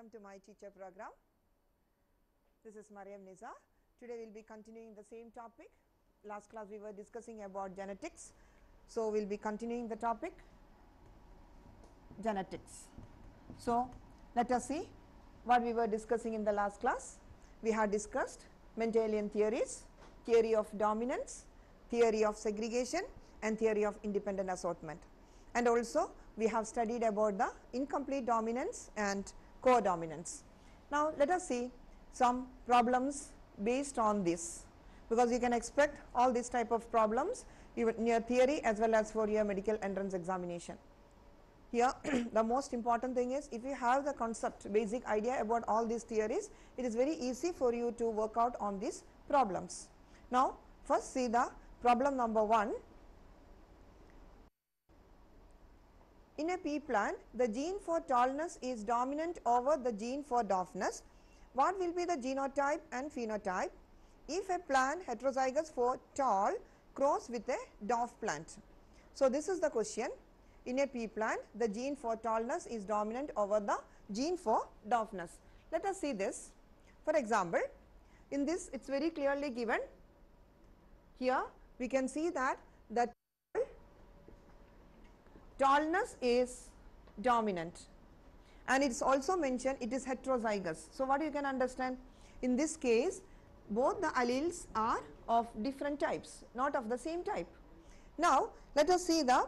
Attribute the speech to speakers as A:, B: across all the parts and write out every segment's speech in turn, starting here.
A: welcome to my teacher program. This is Mariam Niza. Today we will be continuing the same topic. Last class we were discussing about genetics. So, we will be continuing the topic genetics. So, let us see what we were discussing in the last class. We had discussed Mendelian theories, theory of dominance, theory of segregation and theory of independent assortment. And also we have studied about the incomplete dominance and codominance. Now, let us see some problems based on this because you can expect all these type of problems even your theory as well as for your medical entrance examination. Here the most important thing is if you have the concept basic idea about all these theories it is very easy for you to work out on these problems. Now, first see the problem number 1 In a pea plant, the gene for tallness is dominant over the gene for dwarfness. What will be the genotype and phenotype if a plant heterozygous for tall cross with a dwarf plant? So, this is the question. In a pea plant, the gene for tallness is dominant over the gene for dwarfness. Let us see this. For example, in this it is very clearly given. Here we can see that tallness is dominant and it is also mentioned it is heterozygous. So, what you can understand in this case both the alleles are of different types not of the same type. Now, let us see the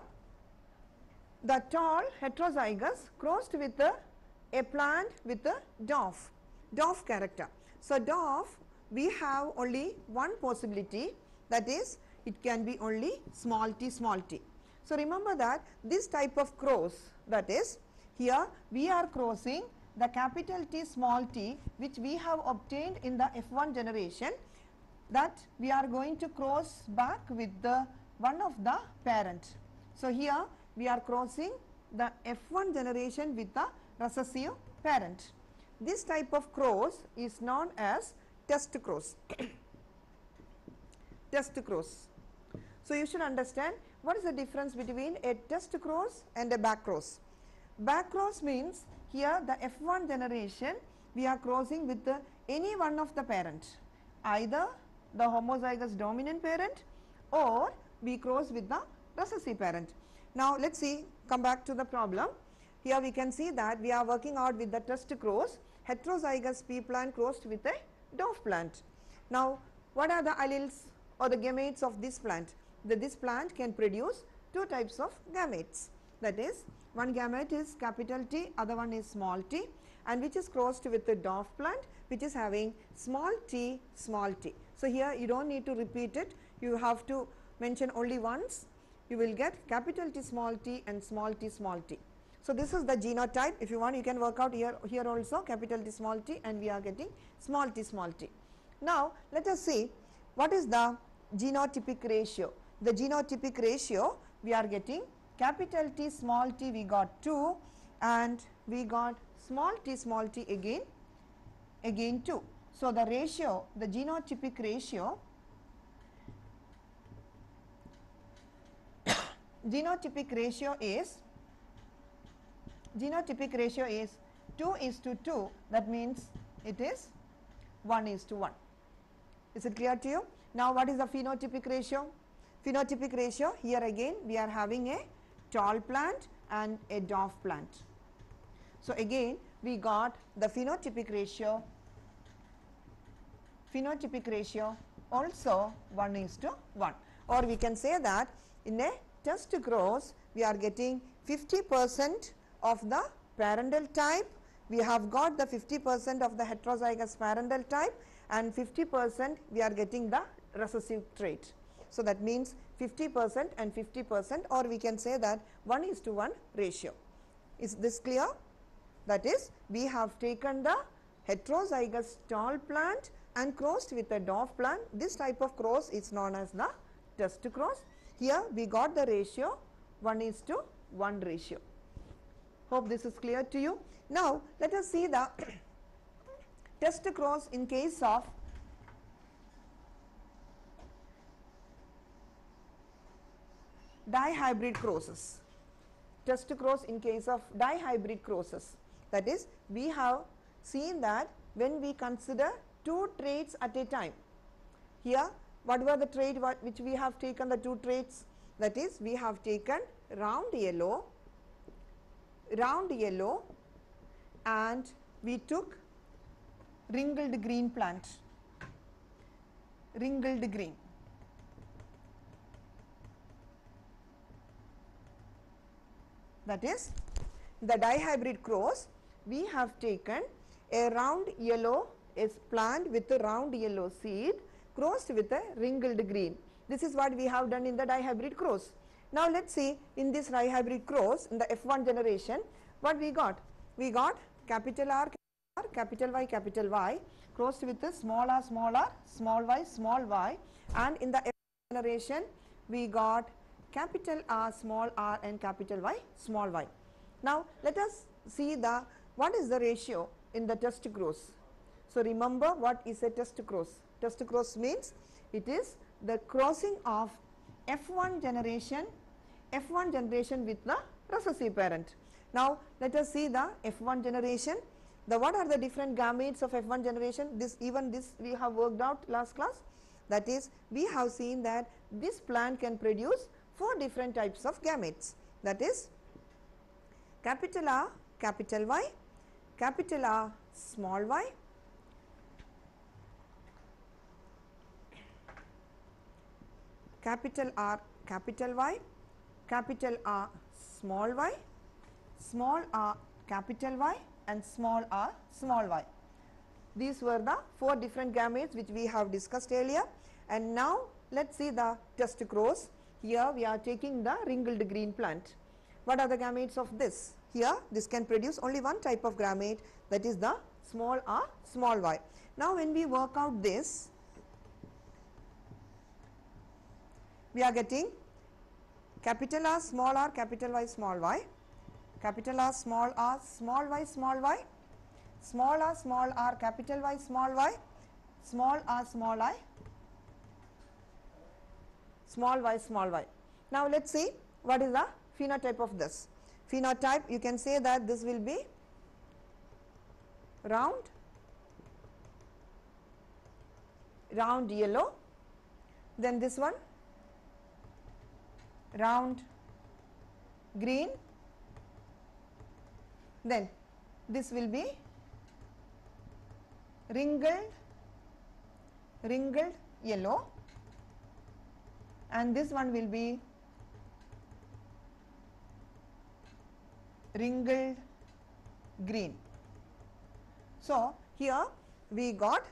A: the tall heterozygous crossed with a, a plant with a dwarf, dwarf character. So, dwarf we have only one possibility that is it can be only small t small t. So, remember that this type of cross that is here we are crossing the capital T small t which we have obtained in the F1 generation that we are going to cross back with the one of the parent. So, here we are crossing the F1 generation with the recessive parent. This type of cross is known as test cross. test cross. So, you should understand what is the difference between a test cross and a back cross. Back cross means here the F1 generation we are crossing with the any one of the parent either the homozygous dominant parent or we cross with the recessive parent. Now, let us see come back to the problem. Here we can see that we are working out with the test cross heterozygous pea plant crossed with a dwarf plant. Now, what are the alleles or the gametes of this plant? That this plant can produce two types of gametes that is one gamete is capital T other one is small t and which is crossed with the dwarf plant which is having small t small t. So, here you do not need to repeat it you have to mention only once you will get capital T small t and small t small t. So, this is the genotype if you want you can work out here here also capital T small t and we are getting small t small t. Now, let us see what is the genotypic ratio the genotypic ratio we are getting capital T small t we got 2 and we got small t small t again again 2. So, the ratio the genotypic ratio genotypic ratio is genotypic ratio is 2 is to 2 that means it is 1 is to 1. Is it clear to you? Now, what is the phenotypic ratio? Phenotypic ratio here again we are having a tall plant and a dwarf plant. So, again we got the phenotypic ratio phenotypic ratio also 1 is to 1 or we can say that in a test cross we are getting 50 percent of the parental type we have got the 50 percent of the heterozygous parental type and 50 percent we are getting the recessive trait. So, that means 50 percent and 50 percent or we can say that 1 is to 1 ratio. Is this clear? That is we have taken the heterozygous tall plant and crossed with a dwarf plant. This type of cross is known as the test cross. Here we got the ratio 1 is to 1 ratio. Hope this is clear to you. Now, let us see the test cross in case of dihybrid crosses. Test cross in case of dihybrid crosses that is we have seen that when we consider two traits at a time. Here what were the trait which we have taken the two traits that is we have taken round yellow, round yellow and we took wrinkled green plant, wrinkled green. That is the dihybrid cross we have taken a round yellow is plant with a round yellow seed crossed with a wrinkled green. This is what we have done in the dihybrid cross. Now let us see in this dihybrid cross in the F1 generation what we got? We got capital R, R capital Y, capital Y crossed with a small r, small r, small y, small y and in the F generation we got capital R, small r and capital Y, small y. Now let us see the what is the ratio in the test cross. So remember what is a test cross. Test cross means it is the crossing of F1 generation, F1 generation with the recessive parent. Now let us see the F1 generation. The what are the different gametes of F1 generation? This even this we have worked out last class. That is we have seen that this plant can produce four different types of gametes. That is capital R, capital Y, capital R, small y, capital R, capital Y, capital R, small y, small r, capital Y and small r, small y. These were the four different gametes which we have discussed earlier and now let us see the test cross. Here we are taking the wrinkled green plant. What are the gametes of this? Here this can produce only one type of gamete that is the small r, small y. Now when we work out this we are getting capital R small r capital Y small y, capital R small r small y small y, small r small r capital Y small y, small r small i, small y small y. Now let us see what is the phenotype of this. Phenotype you can say that this will be round, round yellow, then this one round green then this will be wrinkled wrinkled yellow and this one will be wrinkled green. So, here we got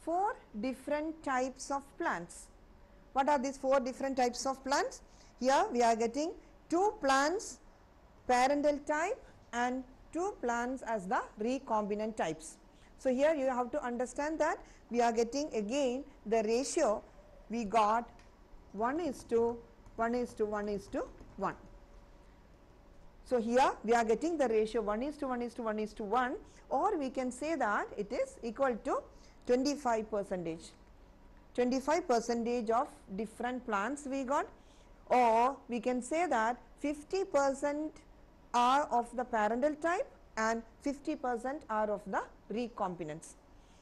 A: four different types of plants. What are these four different types of plants? Here we are getting two plants parental type and two plants as the recombinant types. So, here you have to understand that we are getting again the ratio we got 1 is to 1 is to 1 is to 1. So, here we are getting the ratio 1 is to 1 is to 1 is to 1 or we can say that it is equal to 25 percentage. 25 percentage of different plants we got or we can say that 50 percent are of the parental type and 50 percent are of the recombinants.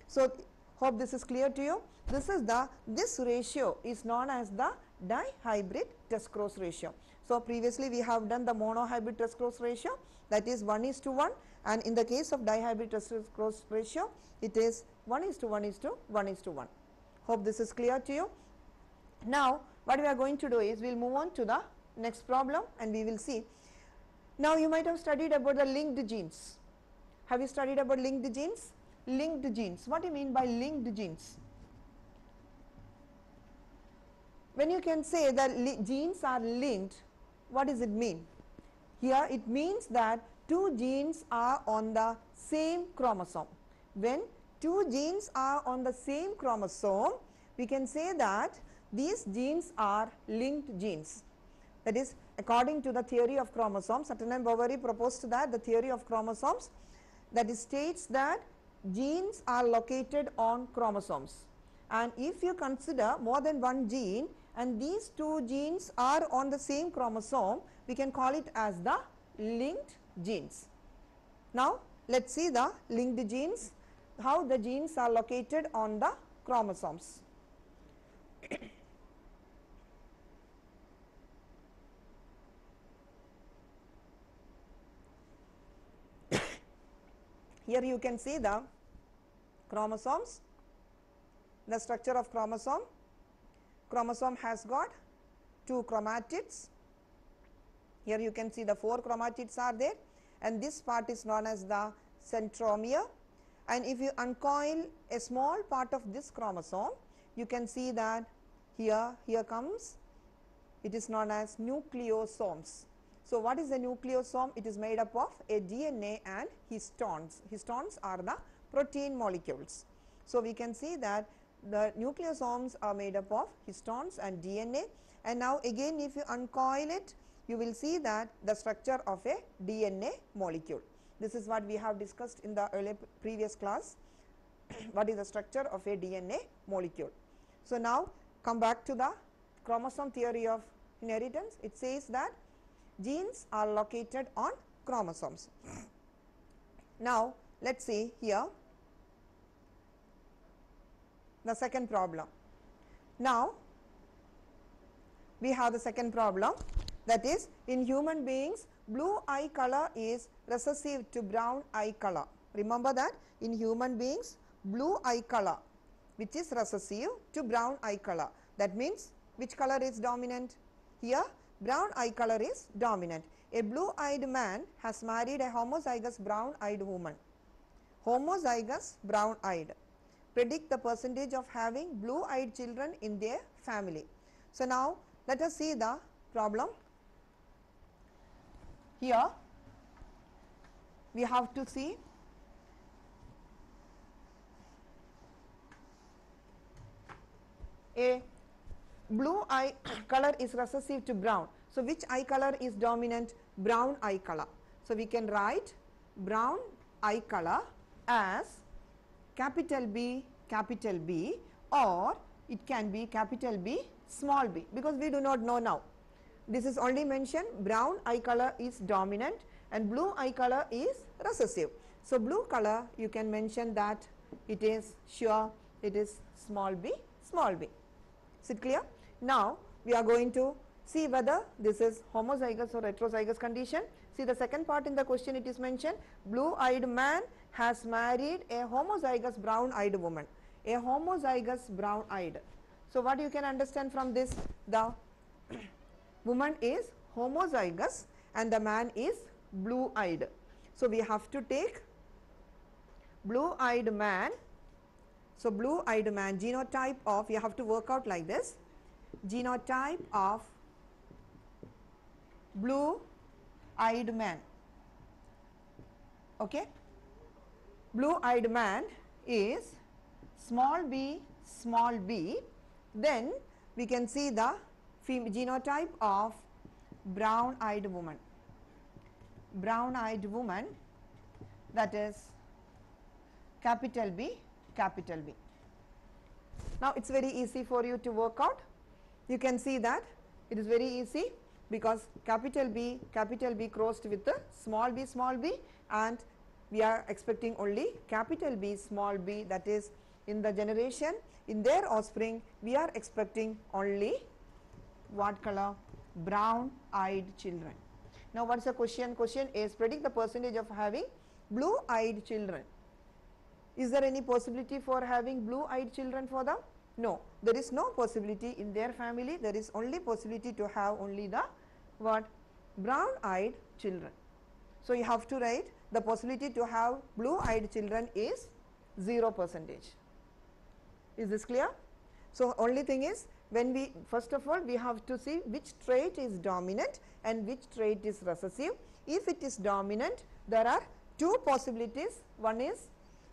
A: So, hope this is clear to you. This is the this ratio is known as the dihybrid test cross ratio. So, previously we have done the monohybrid test cross ratio that is 1 is to 1 and in the case of dihybrid test cross ratio it is 1 is to 1 is to 1 is to 1. Hope this is clear to you. Now, what we are going to do is we will move on to the next problem and we will see. Now you might have studied about the linked genes. Have you studied about linked genes? Linked genes. What do you mean by linked genes? When you can say that genes are linked, what does it mean? Here it means that two genes are on the same chromosome. When two genes are on the same chromosome, we can say that these genes are linked genes. That is according to the theory of chromosomes, Sutton and Boveri proposed that the theory of chromosomes that states that genes are located on chromosomes. And if you consider more than one gene and these two genes are on the same chromosome, we can call it as the linked genes. Now, let us see the linked genes, how the genes are located on the chromosomes. Here you can see the chromosomes, the structure of chromosome. Chromosome has got two chromatids. Here you can see the four chromatids are there and this part is known as the centromere and if you uncoil a small part of this chromosome you can see that here here comes it is known as nucleosomes. So, what is a nucleosome? It is made up of a DNA and histones. Histones are the protein molecules. So, we can see that the nucleosomes are made up of histones and DNA and now again if you uncoil it you will see that the structure of a DNA molecule. This is what we have discussed in the earlier previous class what is the structure of a DNA molecule. So, now come back to the chromosome theory of inheritance it says that genes are located on chromosomes. Now, let us see here the second problem. Now, we have the second problem that is in human beings blue eye color is recessive to brown eye color. Remember that in human beings blue eye color which is recessive to brown eye color. That means which color is dominant? Here brown eye color is dominant. A blue eyed man has married a homozygous brown eyed woman. Homozygous brown eyed. Predict the percentage of having blue eyed children in their family. So, now let us see the problem. Here we have to see a blue eye color is recessive to brown. So, which eye color is dominant? Brown eye color. So, we can write brown eye color as capital B capital B or it can be capital B small b because we do not know now. This is only mentioned brown eye color is dominant and blue eye color is recessive. So, blue color you can mention that it is sure it is small b small b. Is it clear? Now, we are going to see whether this is homozygous or heterozygous condition. See the second part in the question it is mentioned blue eyed man has married a homozygous brown eyed woman, a homozygous brown eyed. So, what you can understand from this the woman is homozygous and the man is blue eyed. So, we have to take blue eyed man. So, blue eyed man genotype of you have to work out like this genotype of blue eyed man. Okay. Blue eyed man is small b small b then we can see the genotype of brown eyed woman brown eyed woman that is capital B capital B. Now, it is very easy for you to work out you can see that it is very easy because capital B capital B crossed with the small b small b and we are expecting only capital B small b that is in the generation in their offspring we are expecting only what color brown eyed children. Now, what is the question? Question is predict the percentage of having blue eyed children. Is there any possibility for having blue eyed children for them? No, there is no possibility in their family, there is only possibility to have only the what brown eyed children. So, you have to write the possibility to have blue eyed children is 0 percentage. Is this clear? So, only thing is when we first of all we have to see which trait is dominant and which trait is recessive. If it is dominant there are two possibilities one is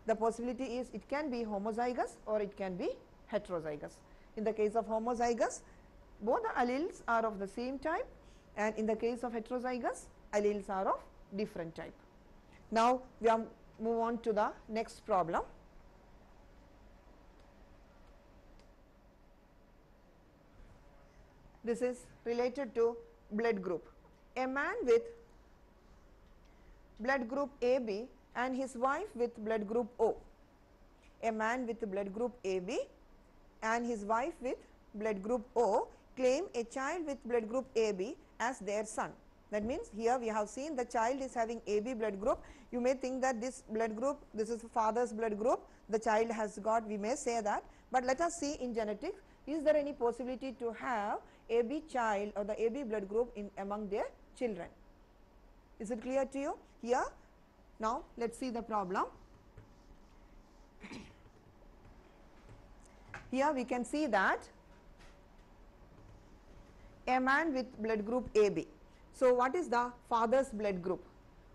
A: the possibility is it can be homozygous or it can be heterozygous. In the case of homozygous both the alleles are of the same type and in the case of heterozygous alleles are of different type. Now, we are move on to the next problem. This is related to blood group. A man with blood group AB and his wife with blood group O. A man with blood group AB and his wife with blood group O claim a child with blood group AB as their son. That means, here we have seen the child is having AB blood group. You may think that this blood group, this is father's blood group, the child has got, we may say that. But let us see in genetics, is there any possibility to have AB child or the AB blood group in among their children? Is it clear to you? Here, now let us see the problem. Here we can see that a man with blood group AB. So, what is the father's blood group?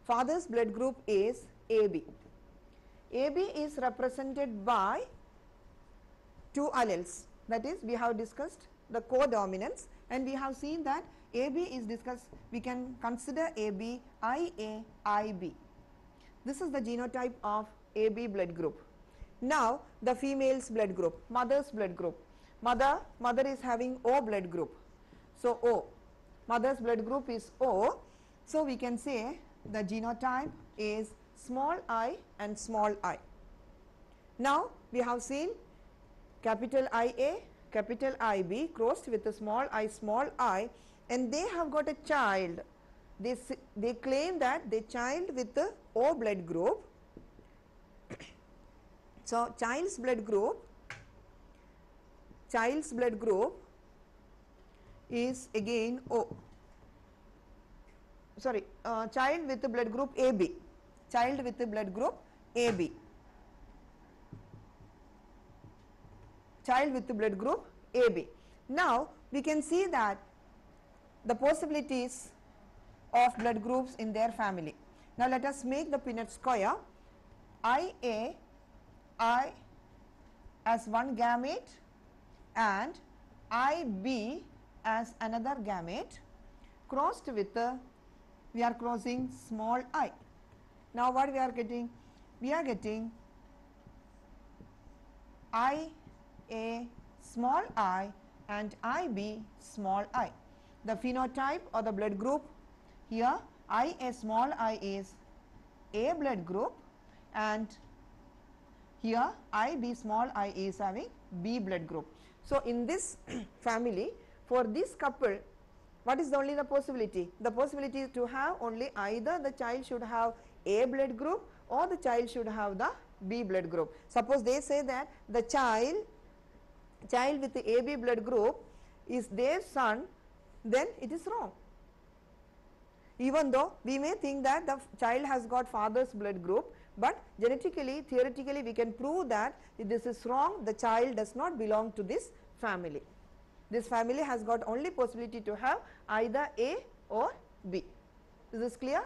A: Father's blood group is AB. AB is represented by two alleles that is we have discussed the codominance and we have seen that AB is discussed we can consider AB IA IB. This is the genotype of AB blood group. Now, the female's blood group, mother's blood group. Mother, mother is having O blood group. So, O, mother's blood group is O. So, we can say the genotype is small i and small i. Now, we have seen capital IA, capital IB crossed with a small i, small i and they have got a child. They, they claim that the child with the O blood group so, child's blood group, child's blood group is again O, sorry, uh, child with the blood group AB, child with the blood group AB, child with the blood group AB. Now, we can see that the possibilities of blood groups in their family. Now, let us make the Punnett square IA I as one gamete and IB as another gamete crossed with the we are crossing small i. Now, what we are getting? We are getting I A small i and IB small i. The phenotype or the blood group here I A small i is A blood group and here I B small i is having B blood group. So, in this family for this couple what is the only the possibility? The possibility to have only either the child should have A blood group or the child should have the B blood group. Suppose they say that the child child with the AB blood group is their son then it is wrong. Even though we may think that the child has got father's blood group but genetically theoretically we can prove that if this is wrong the child does not belong to this family. This family has got only possibility to have either A or B. Is this clear?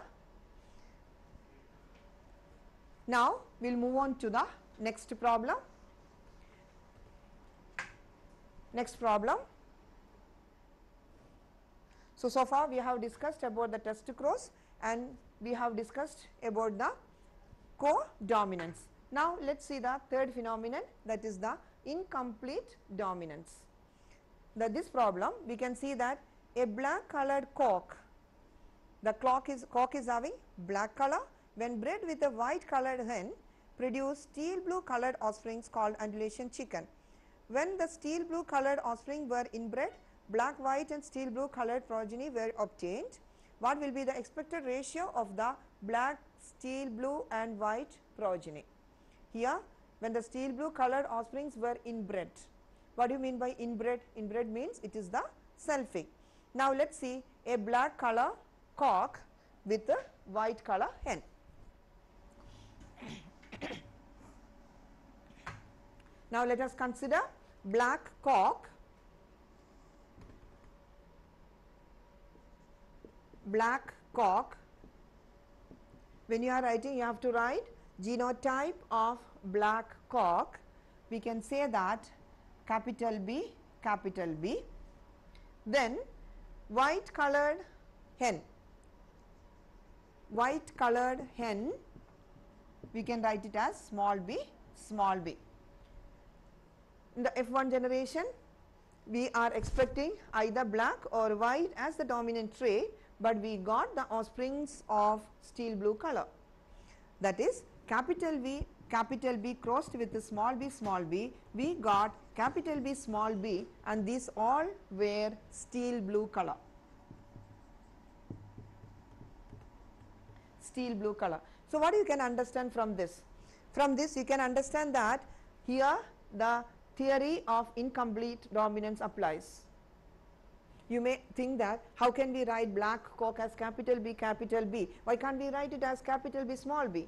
A: Now, we will move on to the next problem. Next problem. So, so far we have discussed about the test cross and we have discussed about the codominance. Now, let us see the third phenomenon that is the incomplete dominance. The, this problem we can see that a black colored cock, the clock is cock is having black color when bred with a white colored hen produce steel blue colored offsprings called Andalusian chicken. When the steel blue colored offspring were inbred, black, white and steel blue colored progeny were obtained. What will be the expected ratio of the black, steel blue and white progeny? Here when the steel blue colored offsprings were inbred. What do you mean by inbred? Inbred means it is the selfing. Now let us see a black color cock with a white color hen. now let us consider black cock, black cock. When you are writing you have to write genotype of black cock. We can say that capital B, capital B. Then white colored hen, white colored hen we can write it as small b, small b. In the F1 generation we are expecting either black or white as the dominant trait, but we got the offsprings of steel blue color. that is capital V capital B crossed with the small b small b we got capital B small b and these all were steel blue color steel blue color. So, what you can understand from this? From this you can understand that here the theory of incomplete dominance applies. You may think that how can we write black cock as capital B capital B? Why can't we write it as capital B small b?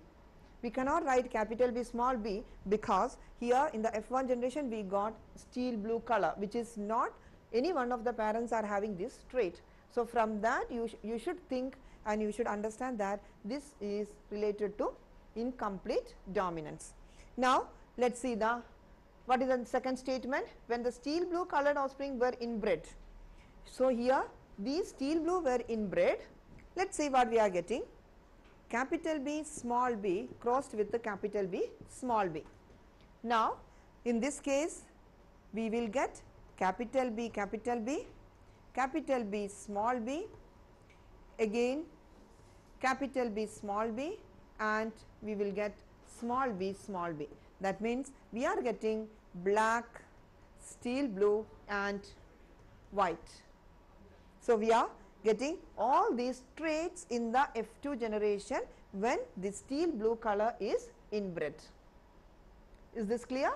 A: We cannot write capital B small b because here in the F1 generation we got steel blue color which is not any one of the parents are having this trait. So, from that you, sh you should think and you should understand that this is related to incomplete dominance. Now, let us see the what is the second statement when the steel blue colored offspring were inbred. So, here these steel blue were inbred let us see what we are getting capital B small b crossed with the capital B small b. Now, in this case we will get capital B capital B capital B small b again capital B small b and we will get small b small b. That means, we are getting black, steel blue and white. So, we are getting all these traits in the F2 generation when the steel blue color is inbred. Is this clear?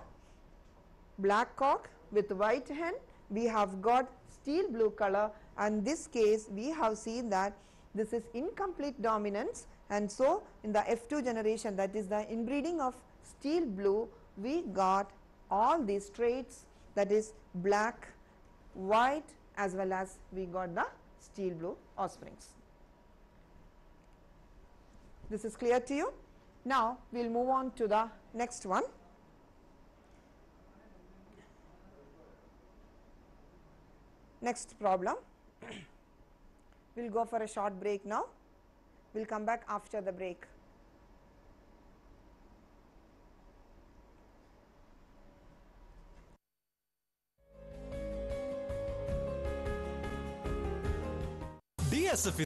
A: Black cock with white hen we have got steel blue color and this case we have seen that this is incomplete dominance and so in the F2 generation that is the inbreeding of steel blue we got all these traits that is black, white as well as we got the steel blue offsprings. This is clear to you. Now, we will move on to the next one. Next problem. we will go for a short break now. We will come back after the break.
B: DSF